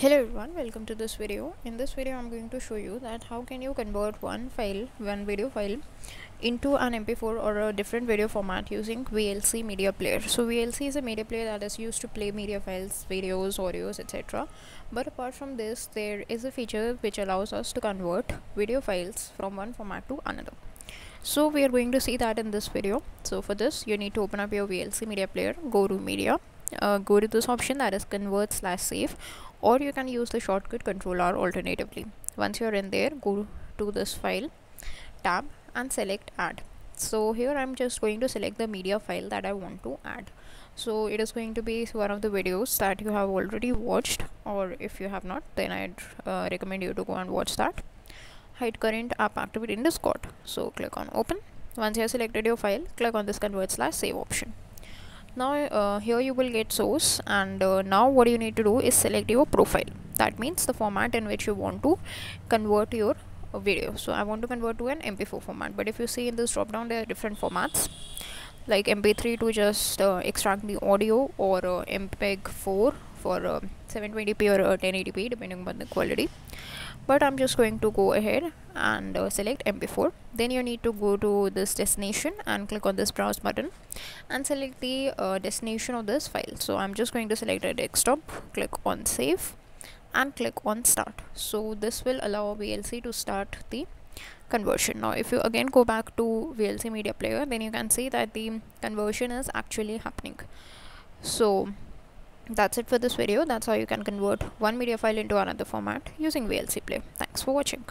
hello everyone welcome to this video. In this video i'm going to show you that how can you convert one file one video file into an mp4 or a different video format using vlc media player. So vlc is a media player that is used to play media files videos audios etc but apart from this there is a feature which allows us to convert video files from one format to another. So we are going to see that in this video. So for this you need to open up your vlc media player go to media uh, go to this option that is convert slash save or you can use the shortcut control R alternatively. Once you're in there go to this file tab and select add. So here I'm just going to select the media file that I want to add. So it is going to be one of the videos that you have already watched or if you have not then I'd uh, recommend you to go and watch that. Hide current app activity in discord. So click on open. Once you have selected your file click on this convert slash save option now uh, here you will get source and uh, now what you need to do is select your profile. That means the format in which you want to convert your uh, video. So i want to convert to an mp4 format but if you see in this drop down there are different formats. Like mp3 to just uh, extract the audio or uh, mpeg 4 for 720p uh, or 1080p depending on the quality. But I'm just going to go ahead and uh, select mp4 then you need to go to this destination and click on this browse button and select the uh, destination of this file. So I'm just going to select a desktop click on save and click on start. So this will allow VLC to start the conversion. Now if you again go back to VLC media player then you can see that the conversion is actually happening. So that's it for this video. That's how you can convert one media file into another format using VLC Play. Thanks for watching